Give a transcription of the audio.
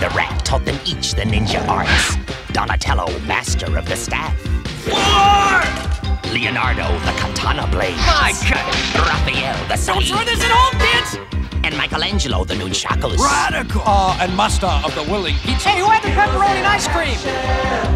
the rat taught them each the ninja arts. Donatello, master of the staff. War! Leonardo, the katana blade. My God! Raphael, the Don't throw this at home, kids! And Michelangelo, the nunchakus. Radical! Uh, and master of the willing pizza. Hey, who had the pepperoni and ice cream?